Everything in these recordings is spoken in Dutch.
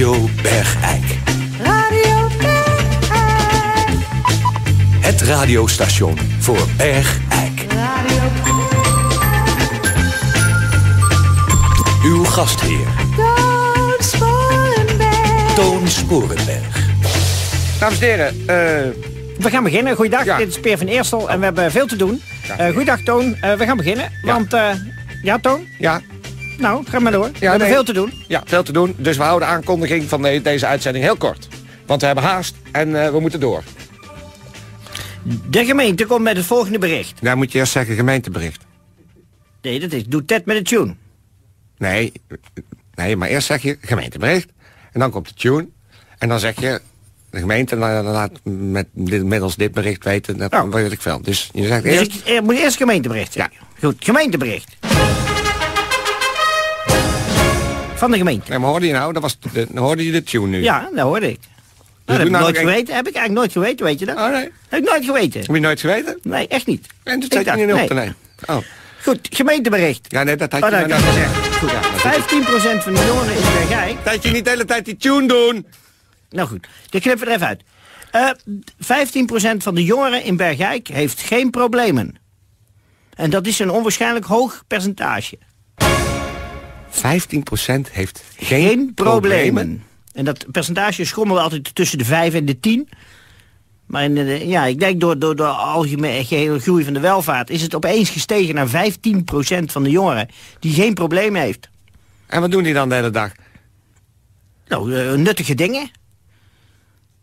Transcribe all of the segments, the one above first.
Radio Bergijk. Radio Bergijk. Het radiostation voor Bergijk. Radio Uw gastheer, Toon Sporenberg. Toon Sporenberg. Dames en heren, eh, We gaan beginnen. Goeiedag, Ja. dit is Peer van Eerstel en we hebben veel te doen. Eh goeiedag Toon, Eh, we gaan beginnen. Ja. Want, eh, ja Toon, ja, nou, ga maar door. we hebben nee. veel te doen. ja, veel te doen. Dus we houden de aankondiging van de- deze uitzending heel kort. Want we hebben haast en eh, we moeten door. De gemeente komt met het volgende bericht. Daar moet je eerst zeggen gemeentebericht. Nee, dat is, doe Ted met de tune. Nee, nee, maar eerst zeg je gemeentebericht. En dan komt de tune. En dan zeg je de gemeente la- laat met dit, middels dit bericht weten. Dat Oh. weet ik veel. Dus je zegt Dus eerst... ik moet eerst gemeentebericht zeggen. Goed, gemeentebericht. Van de gemeente. Nee, maar hoorde je nou? Dat was de, hoorde je de tune nu? Ja, dat hoorde ik. Nou, dat heb ik nou nooit een- geweten. Heb ik eigenlijk nooit geweten, weet je dat? Oh nee. Heb ik nooit geweten. Heb je nooit geweten? Nee, echt niet. En dat Ik zet je niet op nee. te nemen. Oh. Goed, gemeentebericht. Ja, nee, dat had je Oh, dat nou ik gezegd. Goed, ja, dat 15% van de jongeren in Bergijk Dat je niet de hele tijd die tune doen. Nou goed, dit knippen we er even uit. Eh 15% van de jongeren in Bergijk heeft geen problemen. En dat is een onwaarschijnlijk hoog percentage. 15% heeft geen, Geen problemen. En dat percentage schommelde altijd tussen de 5 en de 10. Maar in de, ja, ik denk door, door de algemene groei van de welvaart... is het opeens gestegen naar 15% van de jongeren die geen problemen heeft. En wat doen die dan de hele dag? Nou, eh, nuttige dingen.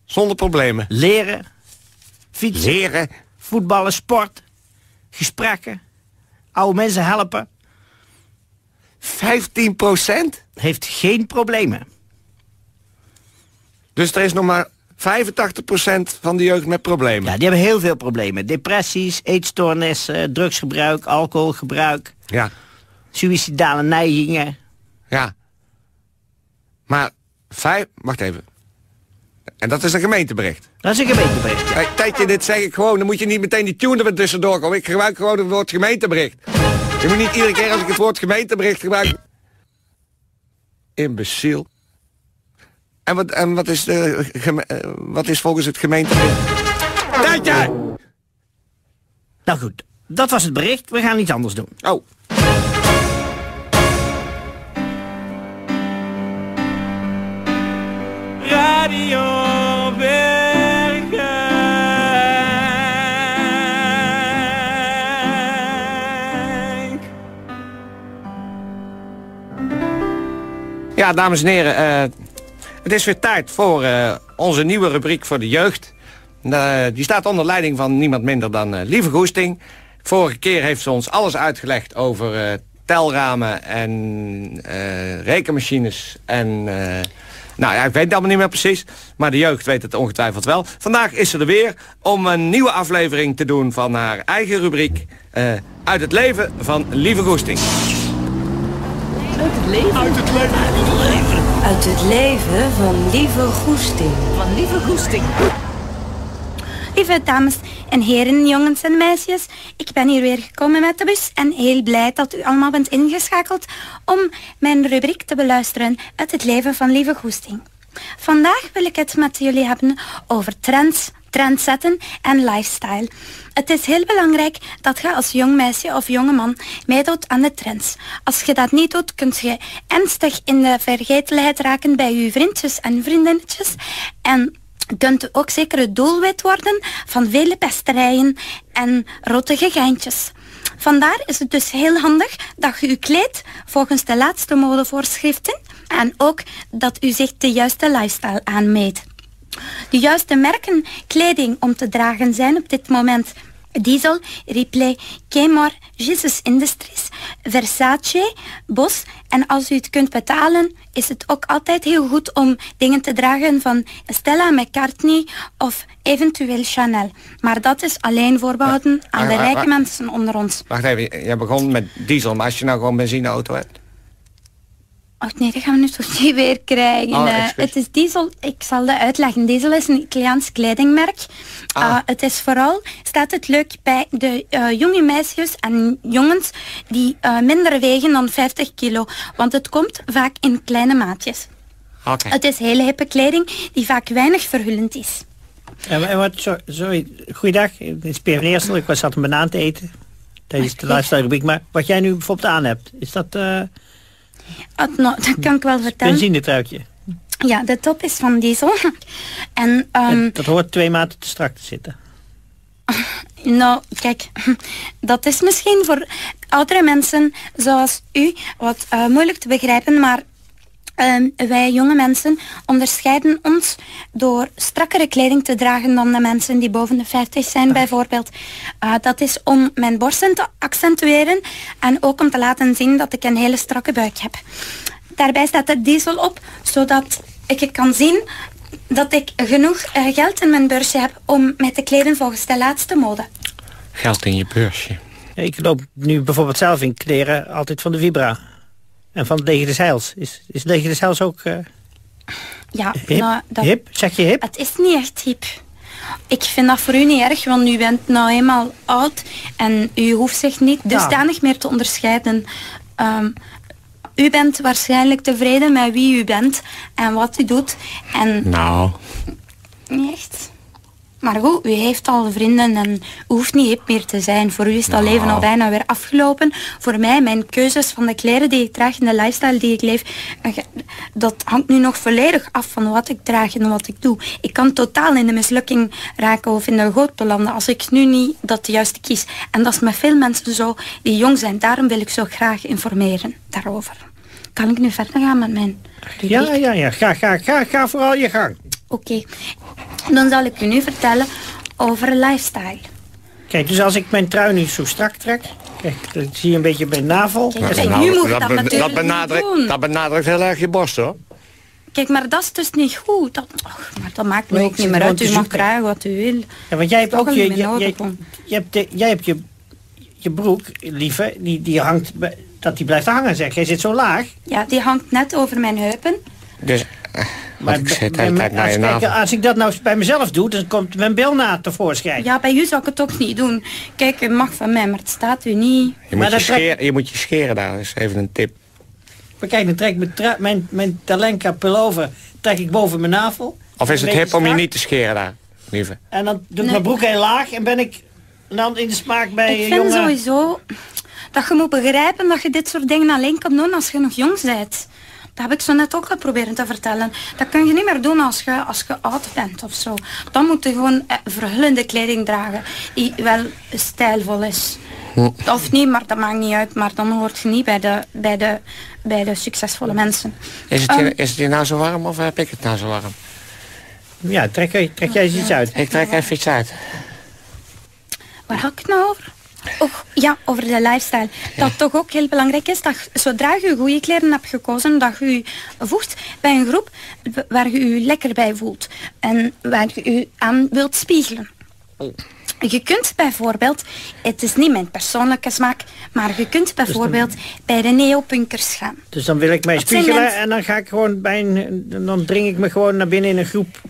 Zonder problemen. Leren, fietsen, Leren. voetballen, sport, gesprekken, oude mensen helpen. 15%? Heeft geen problemen. Dus er is nog maar 85% van de jeugd met problemen. Ja, die hebben heel veel problemen. Depressies, eetstoornissen, drugsgebruik, alcoholgebruik, Ja. suïcidale neigingen. ja. Maar vijf... Wacht even. En dat is een gemeentebericht. Dat is een gemeentebericht. ja. Kijk, tijdje dit zeg ik gewoon, dan moet je niet meteen die tune er tussendoor komen. Ik gebruik gewoon het woord gemeentebericht. Je moet niet iedere keer als ik het woord gemeentebericht gebruik... Imbeciel. En wat, en wat, is, de, geme- eh, wat is volgens het gemeentebericht? Tijdje! Nou goed, dat was het bericht. We gaan iets anders doen. Oh. Radio Dames en heren, eh, het is weer tijd voor eh, onze nieuwe rubriek voor de jeugd. Eh, die staat onder leiding van niemand minder dan Lieve Goesting. Vorige keer heeft ze ons alles uitgelegd over telramen en rekenmachines en... nou ja, ik weet het allemaal niet meer precies, maar de jeugd weet het ongetwijfeld wel. Vandaag is ze er weer om een nieuwe aflevering te doen van haar eigen rubriek... uit het leven van Lieve Goesting. Uit het leven van Lieve Goesting. Van lieve goesting. Lieve dames en heren, jongens en meisjes. Ik ben hier weer gekomen met de bus en heel blij dat u allemaal bent ingeschakeld om mijn rubriek te beluisteren uit het leven van Lieve Goesting. Vandaag wil ik het met jullie hebben over trends, trendzetten en lifestyle. Het is heel belangrijk dat je als jong meisje of jonge man meedoet aan de trends. Als je dat niet doet, kun je ernstig in de vergetelheid raken bij je vriendjes en vriendinnetjes. En kunt ook zeker het doelwit worden van vele pesterijen en rottige geintjes. Vandaar is het dus heel handig dat je u kleedt volgens de laatste modevoorschriften en ook dat u zich de juiste lifestyle aanmeet. De juiste merken kleding om te dragen zijn op dit moment Diesel, Ripley, Kmart, Jesus Industries, Versace, Bos. En als u het kunt betalen, is het ook altijd heel goed om dingen te dragen van Stella McCartney of eventueel Chanel. Maar dat is alleen voorbehouden aan de rijke mensen onder ons. Wacht even, jij begon met diesel, maar als je nou gewoon benzineauto hebt... Oh nee, dat gaan we nu toch niet weer krijgen. Oh, Eh, het is Diesel, ik zal dat uitleggen. Diesel is een Italiaans kledingmerk. Ah. Eh, het is vooral, staat het leuk bij de eh, jonge meisjes en jongens die eh, minder wegen dan 50 kilo. Want het komt vaak in kleine maatjes. Oké. Het is hele hippe kleding die vaak weinig verhullend is. En, en wat, zo, sorry, goeiedag, ik ben Speer van Eersel, ik was zat een banaan te eten. Tijdens de lifestyle rubriek, maar wat jij nu bijvoorbeeld aan hebt, is dat Het, nou, dat kan ik wel vertellen. benzinetruikje? Ja, de top is van diesel. En ehm, En dat hoort twee maten te strak te zitten. Nou, kijk, dat is misschien voor oudere mensen zoals u wat eh, moeilijk te begrijpen, maar ehm, wij jonge mensen onderscheiden ons door strakkere kleding te dragen dan de mensen die boven de 50 zijn bijvoorbeeld. Eh, dat is om mijn borsten te accentueren en ook om te laten zien dat ik een hele strakke buik heb. Daarbij staat de diesel op, zodat ik kan zien dat ik genoeg eh, geld in mijn beursje heb om mij te kleden volgens de laatste mode. Geld in je beursje. Ik loop nu bijvoorbeeld zelf in kleren altijd van de Vibra. En van Lege de Zeils. Is, is Lege de Zeils ook eh, Ja, hip? nou, dat, hip? Zeg je hip? het is niet echt hip. Ik vind dat voor u niet erg, want u bent nou eenmaal oud en u hoeft zich niet Ja. dusdanig meer te onderscheiden. Ehm, u bent waarschijnlijk tevreden met wie u bent en wat u doet. En Nou, niet echt. Maar goed, u heeft al vrienden en u hoeft niet hip meer te zijn. Voor u is dat Nou. leven al bijna weer afgelopen. Voor mij, mijn keuzes van de kleren die ik draag en de lifestyle die ik leef, eh, dat hangt nu nog volledig af van wat ik draag en wat ik doe. Ik kan totaal in de mislukking raken of in de goot belanden als ik nu niet dat juiste kies. En dat is met veel mensen zo die jong zijn. Daarom wil ik zo graag informeren daarover. Kan ik nu verder gaan met mijn rubriek? Ja, ja, ja. Ga, ga, ga, ga vooral je gang. Oké, dan zal ik u nu vertellen over lifestyle. Kijk, dus als ik mijn trui nu zo strak trek... Kijk, dat zie je een beetje bij navel. Kijk, Dat is- nu moet dat natuurlijk niet benadrukt, dat benadrukt heel erg je borst hoor. Kijk, maar dat is dus niet goed. Dat, ach, maar dat maakt me Nee, ook niet meer uit. U mag dragen wat u wil. Ja, want jij hebt ook je, je, je, hebt, de, jij hebt je, je broek, lieve, die, die hangt, bij- dat die blijft hangen, zeg. Jij zit zo laag. Ja, die hangt net over mijn heupen. Dus, wat ik zit als, kijk, ik dat nou bij mezelf doe, dan komt mijn bilnaad tevoorschijn. Ja, bij u zou ik het ook niet doen. Kijk, het mag van mij, maar het staat u niet. Je maar moet je, scheren, je moet je scheren daar, dat is even een tip. Maar kijk, dan trek ik mijn, mijn, mijn talenka pullover trek ik boven mijn navel. Of is het hip om je niet te scheren daar, lieve? En dan doe ik Nee. mijn broek heel laag en ben ik dan in de smaak bij Ik een vind jongen. sowieso dat je moet begrijpen dat je dit soort dingen alleen kan doen als je nog jong bent. Dat heb ik zo net ook al proberen te vertellen. Dat kun je niet meer doen als je, als je oud bent of zo. Dan moet je gewoon eh, verhullende kleding dragen die wel stijlvol is. Of niet, maar dat maakt niet uit. Maar dan hoort je niet bij de, bij de, bij de succesvolle mensen. Is het, Ehm. hier, is het hier nou zo warm of heb ik het nou zo warm? Ja, trek, jij- trek jij eens iets uit. Ik trek even iets uit. Waar had ik het nou over? Oh, ja, over de lifestyle. Dat toch ook heel belangrijk is dat zodra je goede kleren hebt gekozen, dat je je voegt bij een groep waar je je lekker bij voelt. En waar je je aan wilt spiegelen. Je kunt bijvoorbeeld, het is niet mijn persoonlijke smaak, maar je kunt bijvoorbeeld bij de neopunkers gaan. Dus dan wil ik mij spiegelen en dan ga ik gewoon bij een, dan dring ik me gewoon naar binnen in een groep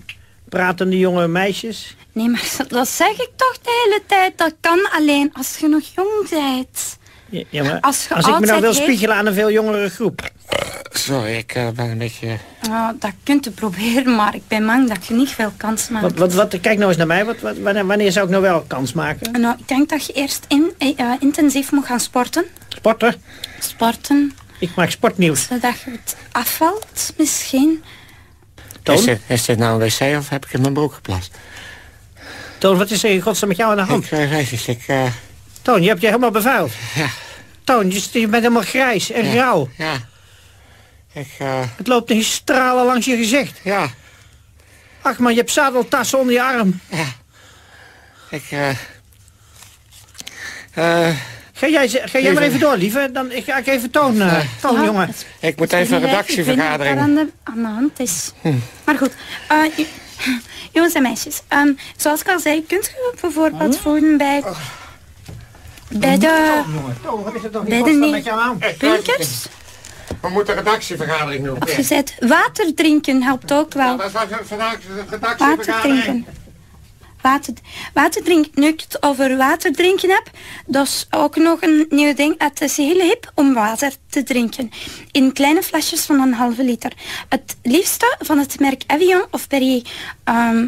pratende jonge meisjes. Nee, maar dat zeg ik toch de hele tijd. Dat kan alleen als je nog jong bent. Ja, ja, maar Als ik me nou wil spiegelen aan een veel jongere groep. Sorry, ik eh, ben een beetje... Nou, dat kunt u proberen, maar ik ben bang dat je niet veel kans maakt. Wat, wat, wat, kijk nou eens naar mij, wat, wat, wanneer, wanneer zou ik nou wel kans maken? Nou, ik denk dat je eerst in, eh, eh, intensief moet gaan sporten. Sporten? Sporten, Ik maak sportnieuws. zodat je het afvalt misschien. Toon? Is dit, is dit nou een wc of heb ik in mijn broek geplast? Toon, wat is er in godsnaam met jou aan de hand? Ik niet, ik... eh, Toon, je hebt je helemaal bevuild. ja, Toon, je, je bent helemaal grijs en grauw. ja. Ik, eh, Het loopt een stralen langs je gezicht. ja, Ach man, je hebt zadeltassen onder je arm. ja. Ik, eh... eh, Ga jij, ga jij maar even door, lieve. Dan ik ga ik even Toon, eh, Toon Ja, jongen. ik moet even een redactievergadering. er aan de, aan de hand is. Maar goed, eh, jongens en meisjes. ehm, zoals ik al zei, kunt je bijvoorbeeld voelen bij, bij de Toon, wat is toch Bij de jou aan? puntjes. We moeten een redactievergadering doen. Je zegt water drinken helpt ook wel. dat was vandaag een Water drinken. Water, water drinken. Nu ik het over water drinken heb, dat is ook nog een nieuw ding. Het is heel hip om water te drinken. In kleine flesjes van een halve liter. Het liefste van het merk Evian of Perrier. Ehm,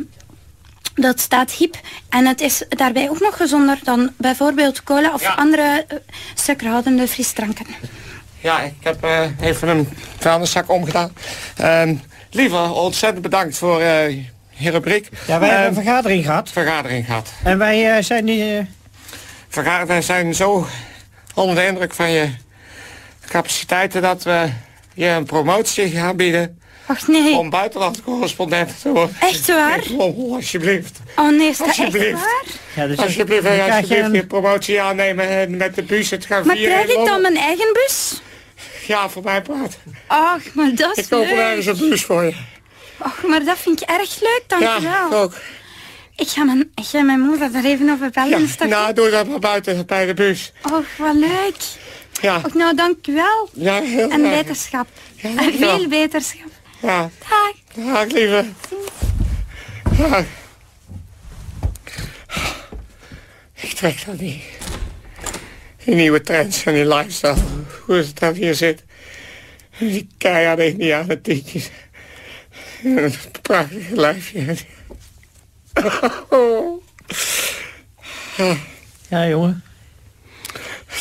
dat staat hip en het is daarbij ook nog gezonder dan bijvoorbeeld cola of Ja. andere uh, suikerhoudende frisdranken. Ja, ik heb eh, even een vuilniszak omgedaan. Ehm lieve, ontzettend bedankt voor rubriek. Ja, wij hebben Ehm, een vergadering gehad. vergadering gehad. En wij eh, zijn nu... eh, Verga- wij zijn zo onder de indruk van je capaciteiten dat we je een promotie gaan bieden Och nee, om buitenland correspondent te worden. echt waar? Oh, alsjeblieft. Oh nee, is dat echt Alsjeblieft. waar? ja, dus Alsjeblieft, dan krijg alsjeblieft een- je promotie aannemen en met de bus het gaan Maar vieren. krijg in ik dan mijn eigen bus? Ja, voor mij praat. Och, maar dat Ik is koop er leuk. ergens een bus voor je. Och, maar dat vind ik erg leuk, Ja, dankjewel. ik ook. ik, ga mijn, ik ga mijn moeder daar even over bellen. Ja, is nou, goed? doe dat maar buiten bij de bus. Och, wat leuk. Ja, Och, nou, dankjewel. ja heel En erg. beterschap. Ja, En veel beterschap. Ja, Dag. dag lieve. Dag. Ik trek dat niet. Die nieuwe trends en die lifestyle. Hoe het dat hier zit. Die keiharde Indianen tientjes. En het prachtige lijfje. Oh, Ja, jongen.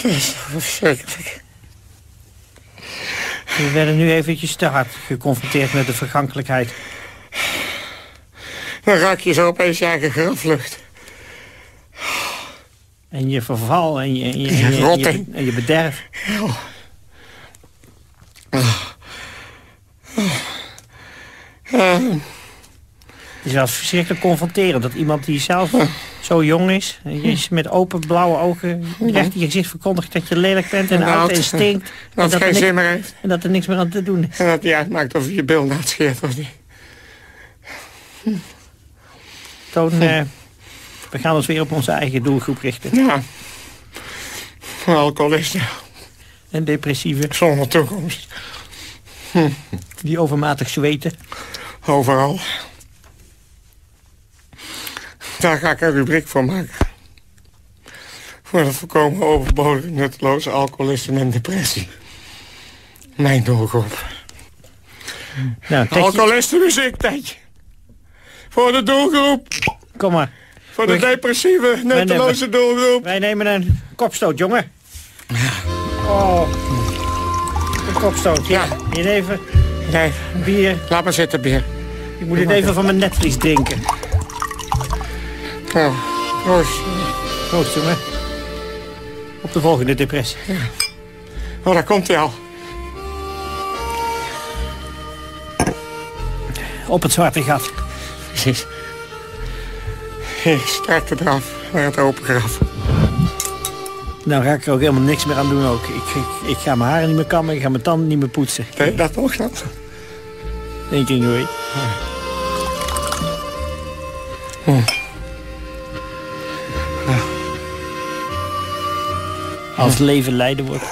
dat is verschrikkelijk. We werden nu eventjes te hard geconfronteerd met de vergankelijkheid. Dan raak je zo opeens je eigen graflucht. En je verval en je, en je, en je, en je, en je bederf. Het is wel verschrikkelijk confronterend dat iemand die zelf zo jong is... je is met open blauwe ogen recht in je gezicht verkondigt dat je lelijk bent en En oud en stinkt. Dat en, het dat geen zin meer heeft. en dat er niks meer aan te doen is. En dat niet uitmaakt of je je bil scheert of niet. Toon, eh, we gaan ons weer op onze eigen doelgroep richten. Ja. Alcoholisten En depressieven zonder toekomst. die overmatig zweten. Overal. Daar ga ik een rubriek voor maken. Voor het voorkomen overbodige nutteloze alcoholisme en depressie. Mijn doelgroep. Nou, Tetje, Alcoholistenmuziek, Tetje. Voor de doelgroep. kom maar. Voor de depressieve, nutteloze doelgroep. Wij nemen een kopstoot, jongen. Oh. Een kopstoot. Ja. Ja. Hier even Nee, bier. laat maar zitten, Beer. Ik moet het even van mijn netvlies drinken. Nou, proost. Proost, jongen. Op de volgende depressie. Oh, daar komt hij al. Op het zwarte gat. Precies. Ik strak het eraf naar het open graf. Nou ga ik er ook helemaal niks meer aan doen ook. Ik, ik, ik ga mijn haren niet meer kammen, ik ga mijn tanden niet meer poetsen. Je dat nog dan? Eén keer in Als het leven lijden wordt,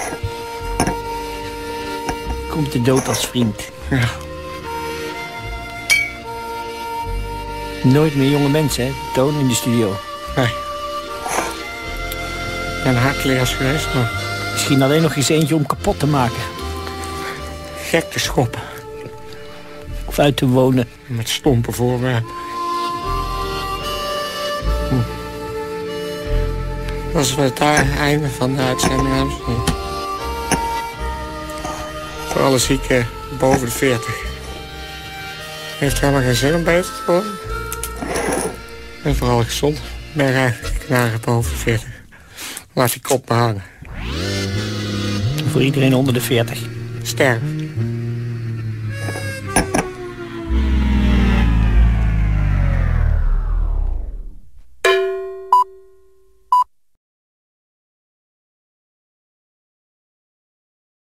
komt de dood als vriend. Ja. Nooit meer jonge mensen, hè? Toon in de studio. Nee. Ik ben hardleers geweest, maar Misschien alleen nog eens eentje om kapot te maken. gek te schoppen. Of uit te wonen. Met stompe voorwerpen. Dat is het einde van de uitzending. Voor alle zieken boven de 40. Heeft helemaal geen zin om beter te worden. En vooral gezond. Ben eigenlijk knaren boven de 40. Laat die kop behangen. Voor iedereen onder de 40. Sterven.